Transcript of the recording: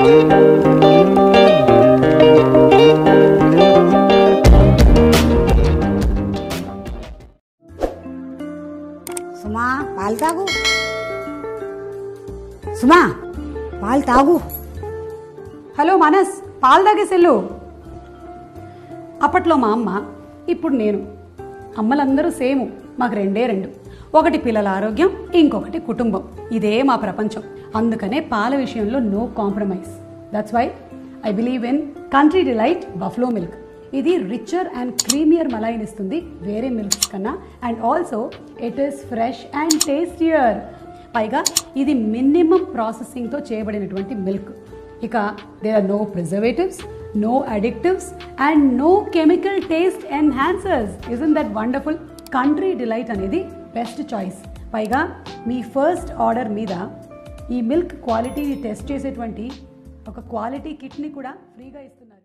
సుమా పాలు తాగు. సుమా పాలు తాగు. హలో మనస్ పాలు తాగేసెల్లు అప్పట్లో మా అమ్మ ఇప్పుడు నేను. అమ్మలందరూ సేము మాకు రెండే రెండు. ఒకటి పిల్లల ఆరోగ్యం ఇంకొకటి కుటుంబం. ఇదే మా ప్రపంచం. అందుకనే పాల విషయంలో no compromise that's why I believe in Country Delight buffalo milk ఇది రిచర్ అండ్ క్రీమియర్ మలైన్ ఇస్తుంది వేరే మిల్క్స్ కన్నా. And also it is fresh and tastier పైగా ఇది మినిమం ప్రాసెసింగ్తో చేయబడినటువంటి మిల్క్ ఇక there are no preservatives no additives and no chemical taste enhancers in that wonderful Country Delight అనేది బెస్ట్ చాయిస్. పైగా మీ ఫస్ట్ ఆర్డర్ మీద ఈ మిల్క్ క్వాలిటీని టెస్ట్ చేసేటువంటి ఒక క్వాలిటీ కిట్ని కూడా ఫ్రీగా ఇస్తున్నారు.